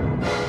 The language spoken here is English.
Bye.